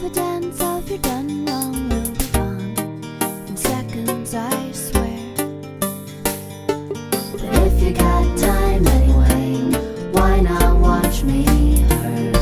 The overdance of your done wrong will be gone in seconds, I swear. But if you got time anyway, why not watch me hurt?